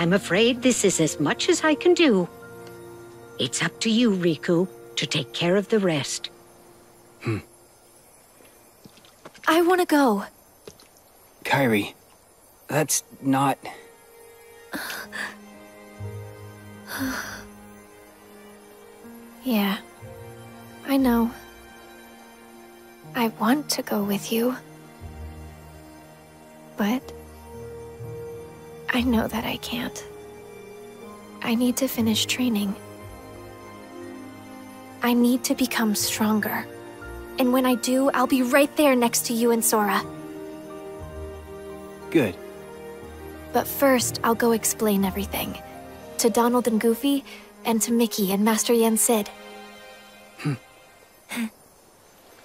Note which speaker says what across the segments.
Speaker 1: I'm afraid this is as much as I can do. It's up to you, Riku, to take care of the rest.
Speaker 2: Hmm.
Speaker 3: I want to go.
Speaker 2: Kairi, that's not...
Speaker 3: yeah, I know. I want to go with you. But... I know that I can't. I need to finish training. I need to become stronger. And when I do, I'll be right there next to you and Sora.
Speaker 2: Good.
Speaker 3: But first, I'll go explain everything. To Donald and Goofy, and to Mickey and Master Yen Sid. Hmm.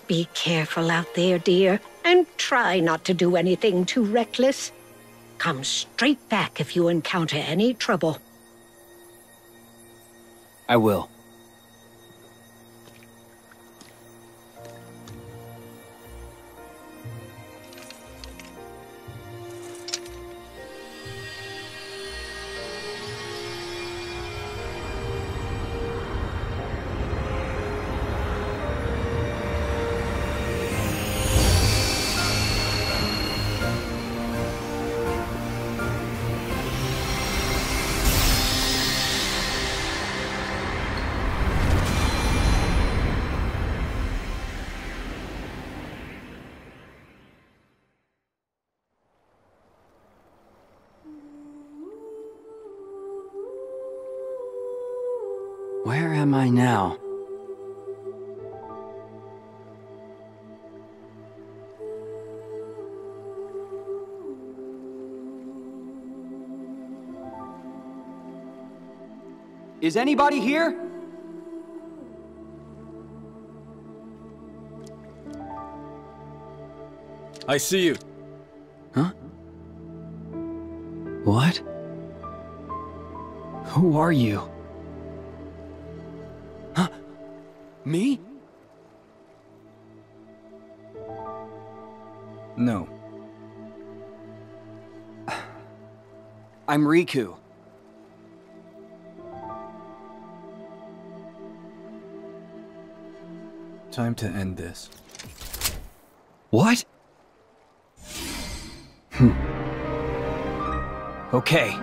Speaker 1: Be careful out there, dear, and try not to do anything too reckless. Come straight back if you encounter any trouble.
Speaker 2: I will. Am I now? Is anybody here?
Speaker 4: I see you.
Speaker 2: Huh? What? Who are you? Me?
Speaker 4: No.
Speaker 2: I'm Riku.
Speaker 4: Time to end this.
Speaker 2: What? Hmm. Okay.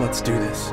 Speaker 4: Let's do this.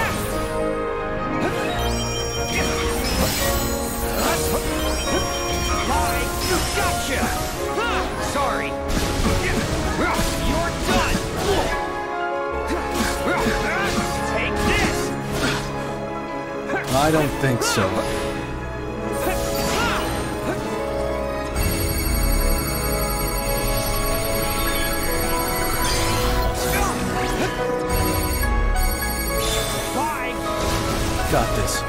Speaker 4: I don't think so. Got this.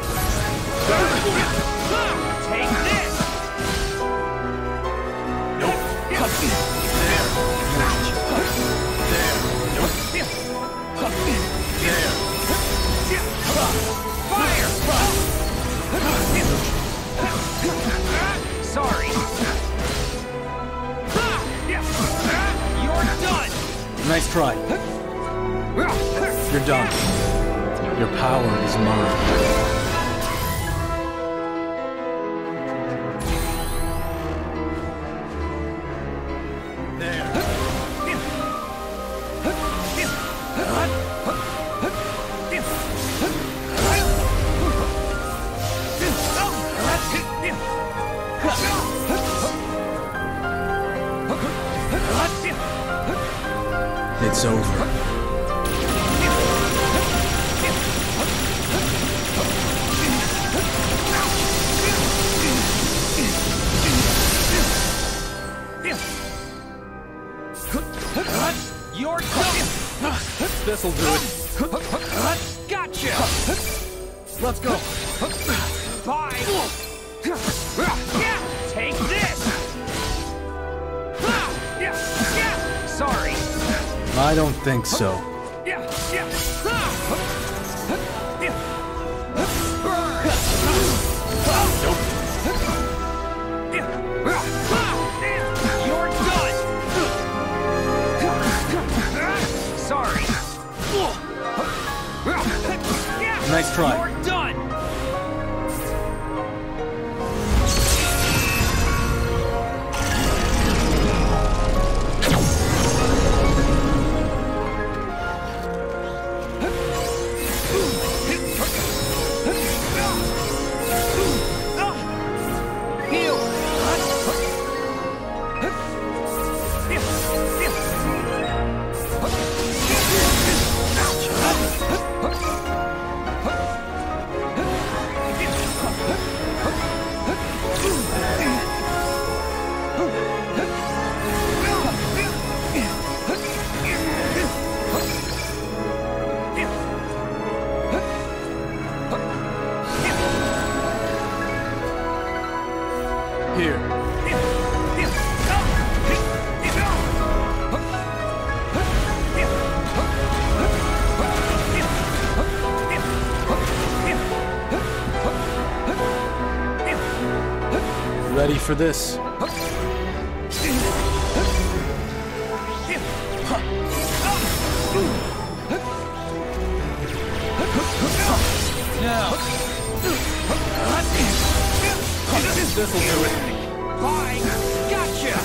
Speaker 4: Try. You're done. Your power is mine. It's over.
Speaker 5: You're done!
Speaker 4: This'll do it.
Speaker 5: Gotcha!
Speaker 4: Let's go.
Speaker 5: Bye! Take this. Sorry.
Speaker 4: I don't think so.
Speaker 5: Yeah, yeah. You're done. Sorry.
Speaker 4: Nice try. Ready for this? Now. This'll do it.
Speaker 5: Bye. Gotcha.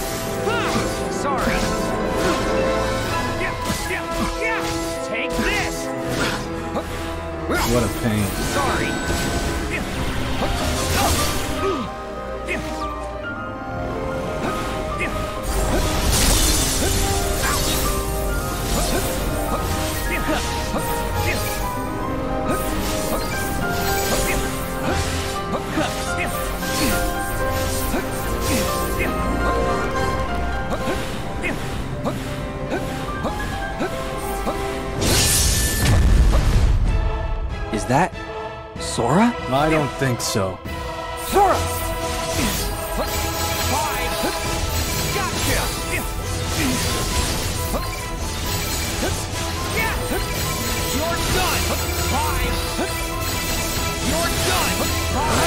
Speaker 5: Sorry. Take this.
Speaker 4: What a pain.
Speaker 5: Sorry.
Speaker 2: That Sora?
Speaker 4: I don't think so.
Speaker 2: Sora!
Speaker 5: Bye. Gotcha. Yeah. You're done. Bye. You're done. Bye.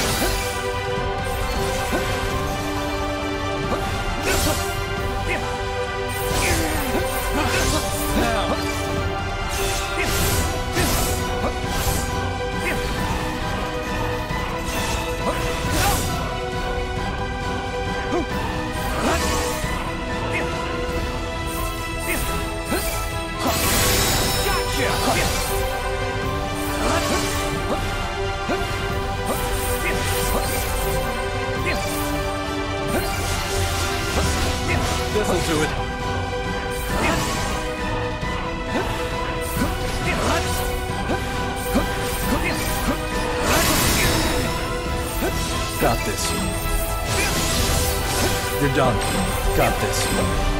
Speaker 4: Got this. You're done. Got this.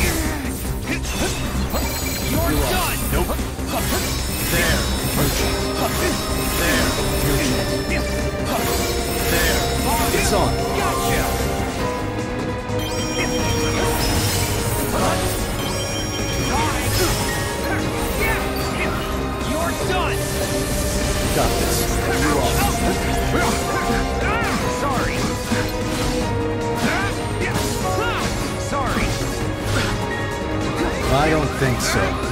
Speaker 5: Done. Nope.
Speaker 4: There.
Speaker 5: Merchant. There.
Speaker 2: Merchant. There. It's
Speaker 5: on. Gotcha. You're done.
Speaker 4: Got this. You are. Sorry.
Speaker 5: Sorry.
Speaker 4: I don't think so.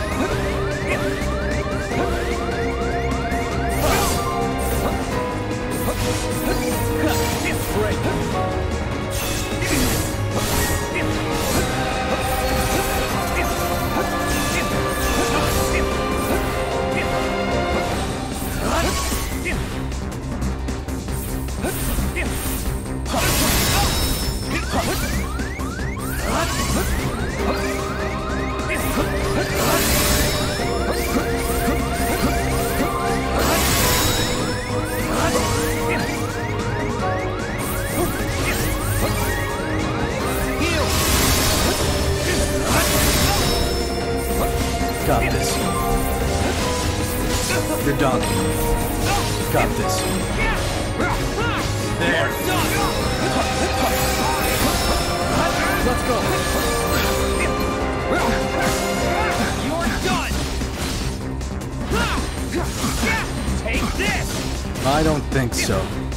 Speaker 4: You're done. Got this. There. Let's go.
Speaker 5: You're done! Take this!
Speaker 4: I don't think so.